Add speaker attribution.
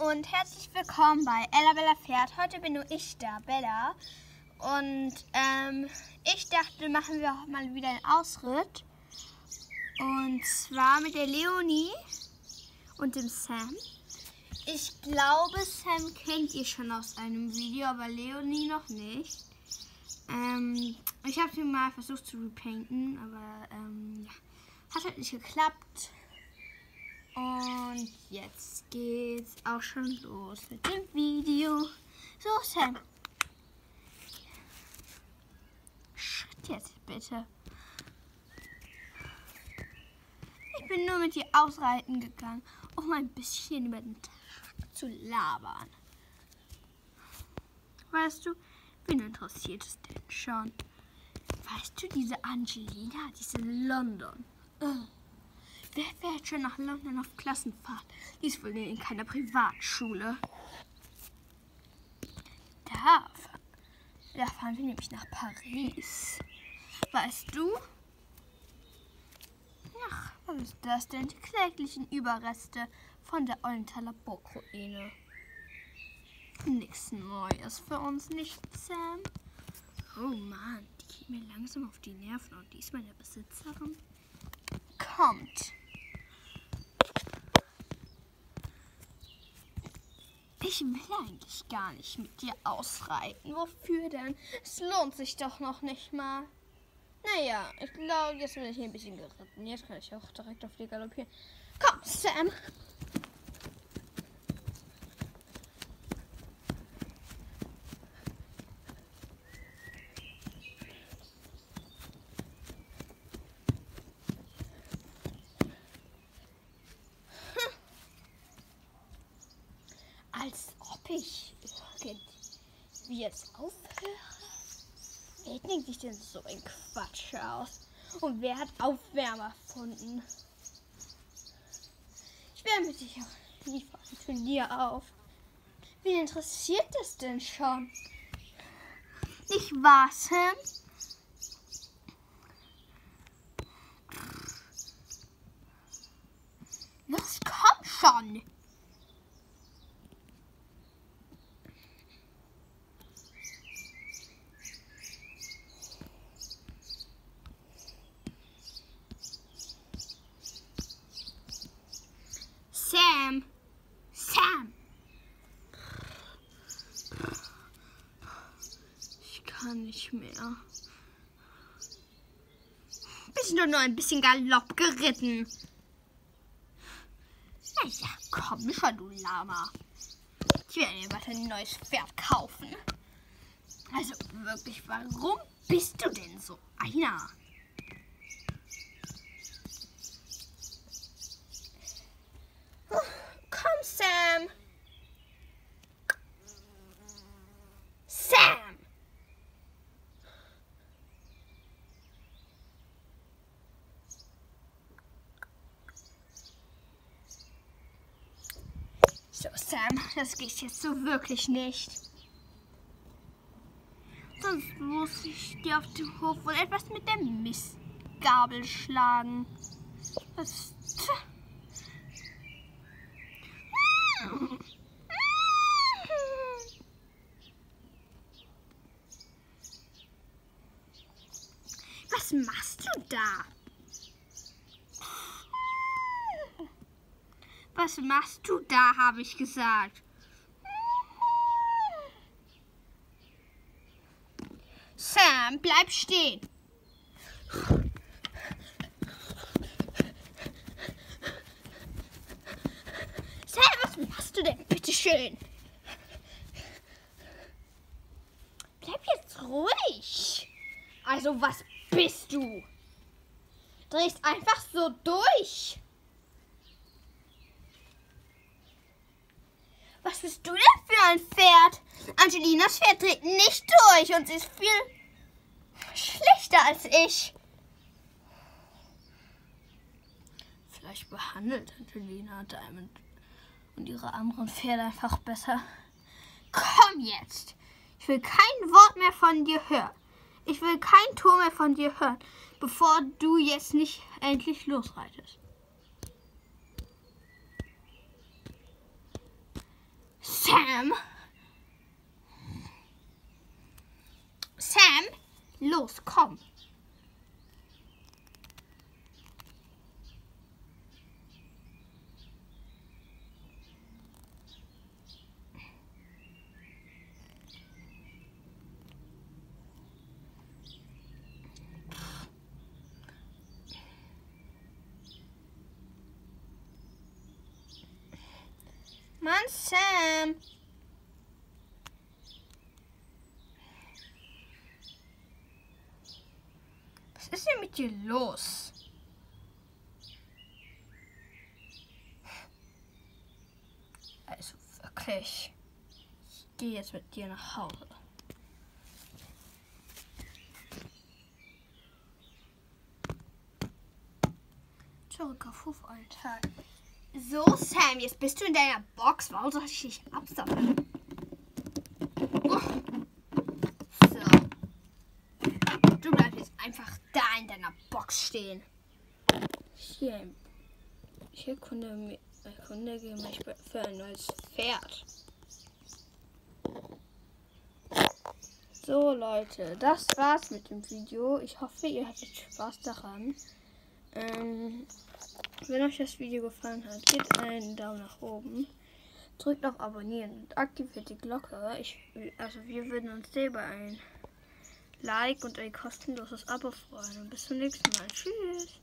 Speaker 1: und herzlich willkommen bei Ella Bella Pferd. Heute bin nur ich da, Bella. Und ähm, ich dachte, machen wir auch mal wieder einen Ausritt. Und zwar mit der Leonie und dem Sam. Ich glaube, Sam kennt ihr schon aus einem Video, aber Leonie noch nicht. Ähm, ich habe sie mal versucht zu repainten, aber ähm, ja, hat halt nicht geklappt. Und jetzt geht's auch schon los mit dem Video. So, Sam. Schritt jetzt bitte. Ich bin nur mit dir ausreiten gegangen, um ein bisschen über den Tag zu labern. Weißt du, wen interessiert es denn schon? Weißt du, diese Angelina, diese London. Uh. Wer fährt schon nach London auf Klassenfahrt? Die ist wohl in keiner Privatschule. Da, da fahren wir nämlich nach Paris. Weißt du? Ach, was ist das denn? Die kläglichen Überreste von der Eulenthaler Burgruine. Nichts Neues für uns, nicht, Sam? Oh Mann, die geht mir langsam auf die Nerven und die ist meine Besitzerin. Kommt. Ich will eigentlich gar nicht mit dir ausreiten. Wofür denn? Es lohnt sich doch noch nicht mal. Naja, ich glaube, jetzt bin ich hier ein bisschen geritten. Jetzt kann ich auch direkt auf die galoppieren. Komm, Sam. Als ob ich irgendwie jetzt aufhöre. Wer denkt sich denn so ein Quatsch aus? Und wer hat Aufwärmer erfunden? Ich wärme dich auch nie von dir auf. Wen interessiert das denn schon? Nicht wahr, Sam? Los, komm schon! Sam. Sam. Ich kann mehr. Bist nur nur ein bisschen Galopp geritten. Naja, komm schon, du Lama. Ich werde mir weiter ein neues Pferd kaufen. Also wirklich, warum bist du denn so einer? Komm, Sam. Sam. So, Sam, das geht jetzt so wirklich nicht. Sonst muss ich dir auf dem Hof wohl etwas mit der Mistgabel schlagen. Das. Was machst du da? Was machst du da, habe ich gesagt. Sam, bleib stehen. Sam, was machst du denn? Bitte schön. Bleib jetzt ruhig. Also, was bist du? Drehst einfach so durch. Was bist du denn für ein Pferd? Angelinas Pferd dreht nicht durch und sie ist viel schlechter als ich. Vielleicht behandelt Angelina Diamond und ihre anderen Pferde einfach besser. Komm jetzt! Ich will kein Wort mehr von dir hören. Ich will kein Ton mehr von dir hören, bevor du jetzt nicht endlich losreitest. Sam. Sam, los, komm. Mann, Sam. Was ist denn mit dir los? Also wirklich. Ich gehe jetzt mit dir nach Hause. Zurück auf Hofalltag. So, Sam, jetzt bist du in deiner Box. Warum soll ich dich absammeln? So. Du bleibst jetzt einfach da in deiner Box stehen. Hier, ich erkunde, erkundige mich für ein neues Pferd. So, Leute, das war's mit dem Video. Ich hoffe, ihr hattet Spaß daran. Ähm, wenn euch das Video gefallen hat, gebt einen Daumen nach oben, drückt auf Abonnieren und aktiviert die Glocke. Ich, also wir würden uns sehr über ein Like und ein kostenloses Abo freuen. Und bis zum nächsten Mal. Tschüss.